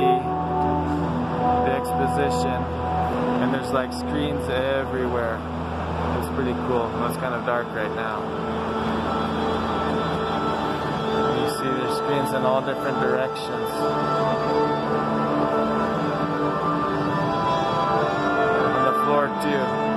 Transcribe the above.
the exposition. And there's like screens everywhere. It's pretty cool. Well, it's kind of dark right now. You see there's screens in all different directions. On the floor too.